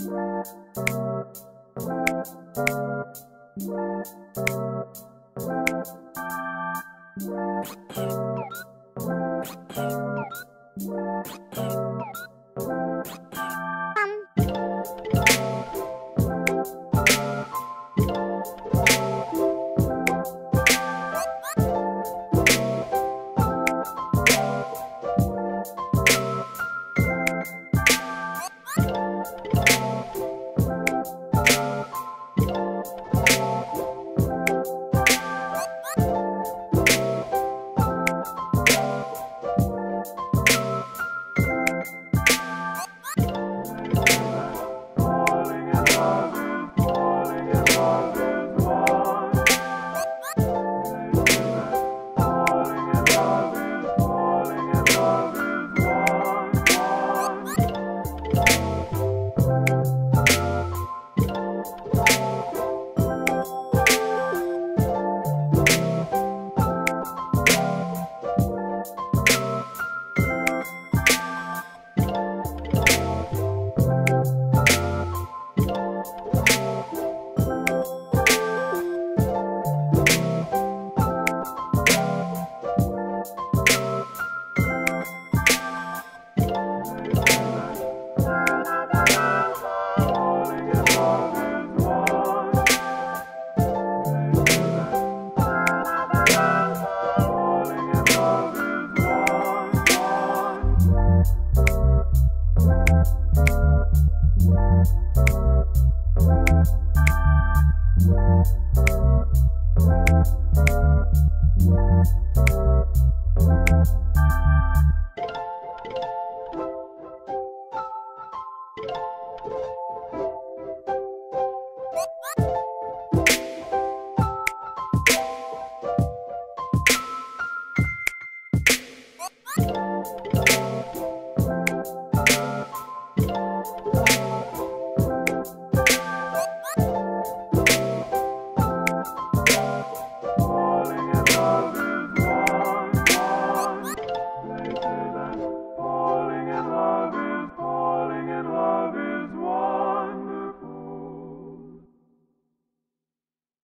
you Música